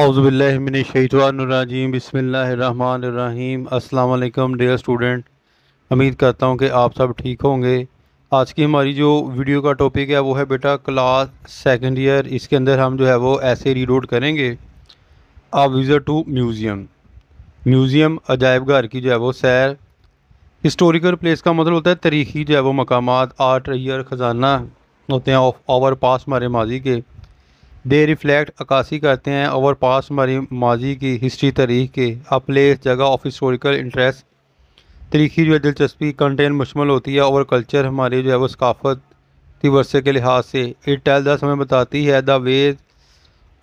अउज़बिल्लिमिनशैतवानरजीम बसमीम अल्लाम dear student उम्मीद करता हूँ कि आप सब ठीक होंगे। आज की हमारी जो वीडियो का टॉपिक है, वो है बेटा क्लास सेकंड ईयर इसके अंदर हम जो है, वो ऐसे रीड करेंगे। A visit to museum museum अजायब घर की जो है, वो सैर। हिस्टोरिकल प्लेस का मतलब होता है तारीखी जो है, वो मकाम आर्ट रैयर ख़जाना होते हैं ऑफ़ आवर पास हमारे माजी के। दे रिफ्लेक्ट अक्सी करते हैं ओवर पास हमारी माजी की हिस्ट्री तारीख के अ प्लेस जगह ऑफ़ हिस्टोरिकल इंटरेस्ट तरीकी जो है दिलचस्पी कंटेंट मुशमल होती है ओवर कल्चर हमारी जो है वो सकाफत की के लिहाज से। इट टेल दस हमें बताती है द वे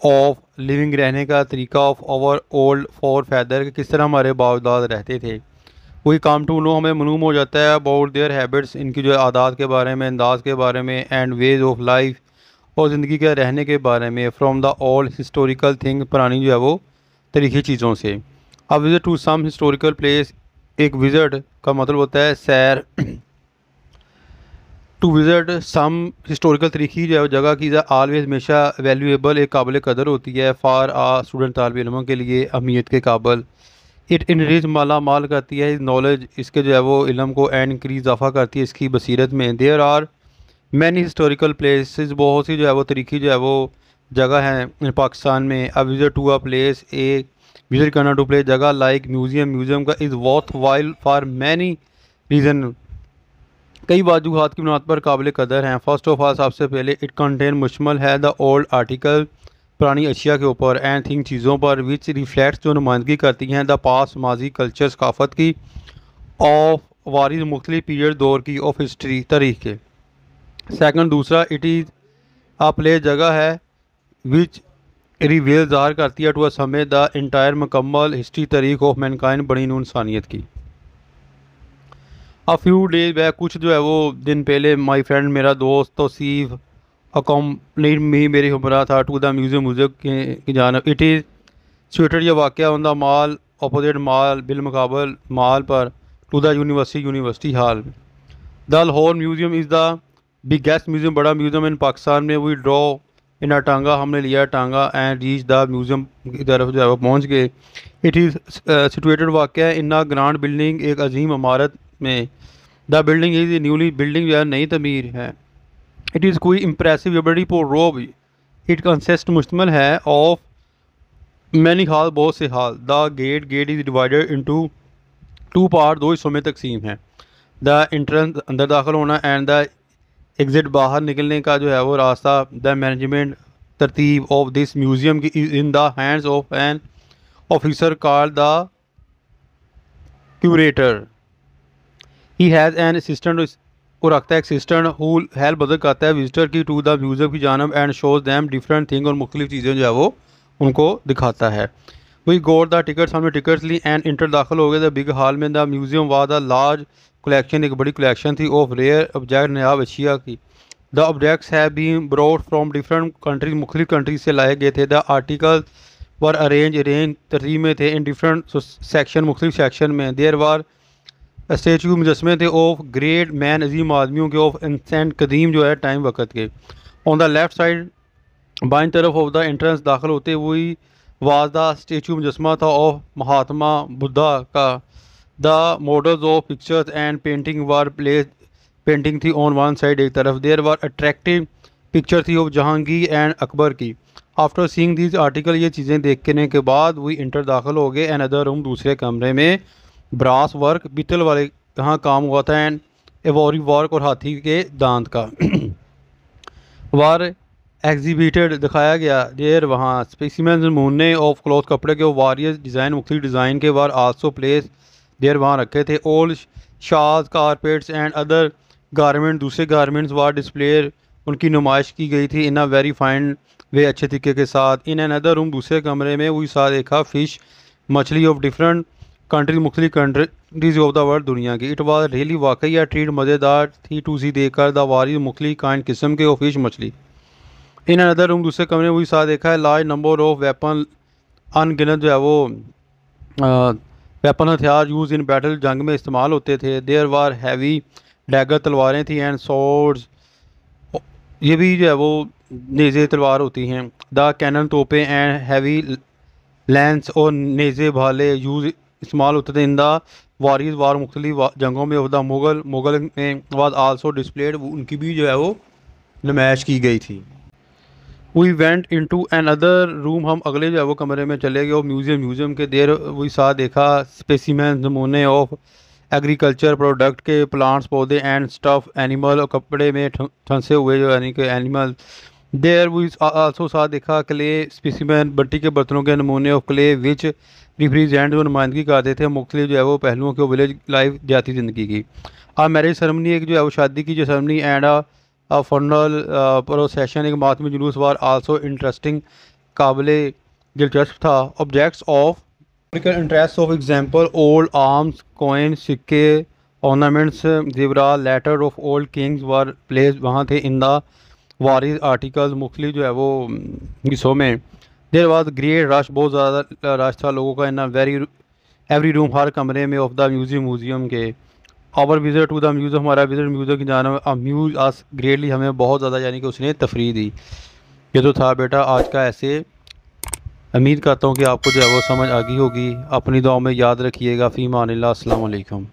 ऑफ़ लिविंग रहने का तरीका of our old forefather कि किस तरह हमारे बावदाद रहते थे। वही काम टू नो हमें मलूम हो जाता है अबाउट देयर हैबिट्स इनकी जो है आदात के बारे में, अंदाज के बारे में एंड वेज ऑफ़ लाइफ और ज़िंदगी के रहने के बारे में from the old historical thing पुरानी जो है वो तरीके चीज़ों से। अब visit to some historical place एक विज़िट का मतलब होता है सैर। टू विज़िट सम हिस्टोरिकल तरीकी जो है जगह की आलवेज हमेशा वैल्यूएबल एक काबिल कदर होती है। फ़ार आ स्टूडेंट तालब इलमों के लिए, अहमियत के काबल। इट इनरीज माला माल करती है नॉलेज इसके जो है वो इलम को एंड इंक्रीज इजाफा करती है, इसकी बसीरत में। There are many historical places बहुत सी जो है वो तरीकी जो है वो जगह हैं पाकिस्तान में। अब visit to a place a visit करना टू प्लेस जगह लाइक म्यूज़ियम म्यूज़ियम का is worth while for many reason कई वजूहत की बुनियाद पर काबिल कदर हैं। फ़र्स्ट ऑफ़ ऑल सबसे पहले इट कंटेन मुशमल है द ओल्ड आर्टिकल पुरानी अशिया के ऊपर एंड थिंग चीज़ों पर विच रिफ्लेक्ट जो नुमाइंदगी करती हैं द पास माजी कल्चर सकाफत की ऑफ़ वारिस मुख्तलि पीरियड दौर की ऑफ़ हिस्ट्री तरीके। सेकंड दूसरा इट इज़ आ प्ले जगह है विच रिवेल ज़ाहिर करती है टू अ समय द इंटायर मुकम्मल हिस्ट्री तरीक ऑफ़ मैनकाइन बड़ी नू इंसानियत की। अ फ्यू डेज़ बैक कुछ जो है वो दिन पहले माई फ्रेंड मेरा दोस्त, तोसीफ अकॉम्पनी मी मेरी हमरा था टू द म्यूज़ियम म्यूज़िक की जानब इट इज़ स्वेटर यह वाक़ on the Mall opposite Mall, बिलमकबल Mall पर to the university university hall the whole museum is the biggest museum बड़ा म्यूज़ियम इन पाकिस्तान में वी ड्रॉ इन अ टांगा हमने लिया टांगा एंड रीच द म्यूज़ियम की तरफ़ जो है वो पहुँच गए। इट इज़ सिचुएटेड वाक़ इन अ ग्रांड बिल्डिंग एक अजीम इमारत में। The building is newly building जो है, नई तमीर है। इट इज़ कोई इम्प्रेसिव बड़ी पोर रोब इट कंसिस्ट मुश्तमल है ऑफ़ मैनी हाल बहुत से hall the gate gate is divided into two part दो हिस्सों में तकसीम है। द इंट्रेंस अंदर दाखिल होना एंड द एग्ज़िट बाहर निकलने का जो है वो रास्ता द मैनेजमेंट तरतीब ऑफ़ दिस म्यूज़ियम की in the hands of an officer called the curator he has an assistant और रखता है असिस्टेंट हु हेल्प मदद करता है विजिटर की टू द म्यूज़ियम की जानब and shows them different thing और मुख्तलिफ़ चीज़ें जो है वो उनको दिखाता है। वही गोड द टिकट्स हमने टिकट्स ली एंड इंटर दाखिल हो गए द बिग हॉल में the museum had the large collection एक बड़ी कलेक्शन थी ऑफ़ रेयर ऑब्जेक्ट नयाब अशिया की। The objects have been brought from different countries मुख्तलिफ़ कंट्रीज़ से लाए गए थे। The article were arrange arrange तरतीब में थे इन डिफरेंट सेक्शन मुख्तलिफ़ सेक्शन में। देर वार स्टेचू मुजस्मे थे ऑफ़ ग्रेट मैन अजीम आदमियों के ऑफ़ इंसेंट कदीम जो है टाइम वक्त के। ऑन द लेफ़्ट साइड बाइन तरफ़ ऑफ़ द एंट्रेंस दाखिल होते हुए वाज द स्टेचू मुजस्मा था ऑफ़ महात्मा बुद्धा का। The models of pictures and painting were place painting थी ऑन वन साइड एक तरफ़। देर वार अट्रैक्टिव पिक्चर थी ऑफ़ जहांगीर एंड अकबर की आफ्टर सीइंग दीज आर्टिकल ये चीज़ें देखने के बाद वही इंटर दाखिल हो गए। एंड अदर रूम दूसरे कमरे में ब्रास वर्क बितल वाले यहाँ काम हुआ था एंड एवोरी वर्क और हाथी के दांत का। वार एग्जीबिटेड दिखाया गया। देर वहाँ स्पेसिमेंस नमूने ऑफ़ क्लॉथ कपड़े के वारियस डिज़ाइन मुख्तु डिज़ाइन के वार आल्सो प्लेस देर वहाँ रखे थे। ओल्ड शाज कारपेट्स एंड अदर गारमेंट दूसरे गारमेंट्स वार डिस्प्ले उनकी नुमाइश की गई थी इन अ वेरी फाइन वे अच्छे तरीके के साथ। इन एन अदर रूम दूसरे कमरे में वही साथ देखा फ़िश मछली ऑफ़ डिफरेंट कंट्रीज़ मुख्तलि कंट्रीज़ ऑफ़ द वर्ल्ड दुनिया की। इट वाज रियली वाकई या ट्रीट मज़ेदार थी टू सी देखकर द वारी मुख्तलि काइंड किस्म के ऑफ़ फ़िश मछली। इन एन अदर रूम दूसरे कमरे में वही साथ देखा है लार्ज नंबर ऑफ़ वेपन अनगिनत जो है वो वेपन हथियार यूज़ इन बैटल जंग में इस्तेमाल होते थे। देयर वार हैवी डैगर तलवारें थी एंड सोर्ड्स ये भी जो है वो नेज़े तलवार होती हैं। द कैनन तोपें एंड हैवी लेंस और नेज़े भाले यूज़ इस्तेमाल होते थे। इन द वारीज वार मुख्तलिफ़ जंगों में द मुगल मुगल में वाज आल्सो डिस्प्लेड उनकी भी जो है वो नुमाइश की गई थी। We went into another room हम अगले जो है वो कमरे में चले गए और म्यूज़ियम म्यूज़ियम के देर वही साथ देखा स्पेसिमेंट नमूने ऑफ़ एग्रीकल्चर प्रोडक्ट के प्लांट्स पौधे एंड स्टफ़ एनिमल और कपड़े में फंसे हुए जो यानी कि एनिमल देयर वी आल्सो साथ देखा क्ले स्पेसिमेंट बट्टी के बर्तनों के नमूने ऑफ़ क्ले विच रिप्रेजेंट जो नुमाइंदगी करते थे मुख्तलि जो है वो पहलुओं के विलेज लाइफ जाती ज़िंदगी की अब मैरिज सरमनी एक जो है वो शादी की जो सरमनी एंड फनल प्रोसेशन एक मातमी जुलूस वार आल्सो इंटरेस्टिंग काबिल दिलचस्प था। Objects of interest of example old arms coin सिक्के ornaments Jewra letter of old kings were place वहाँ थे इन द वारिस आर्टिकल्स मुख्तलि जो है वो हिस्सों में। देर बाद ग्रेट रश बहुत ज़्यादा रश था लोगों का। इन वेरी एवरी रूम हर कमरे में ऑफ़ द म्यूज़ियम म्यूज़ियम के। Our visit to the museum हमारा विज़िट म्यूज़ियम की जाना म्यूज़ आस ग्रेटली हमें बहुत ज़्यादा यानी कि उसने तफरी दी। ये तो था बेटा आज का ऐसे। उम्मीद करता हूँ कि आपको जो है वो समझ आ गई होगी। अपनी दुआ में याद रखिएगा। फ़ी मान अल्लाम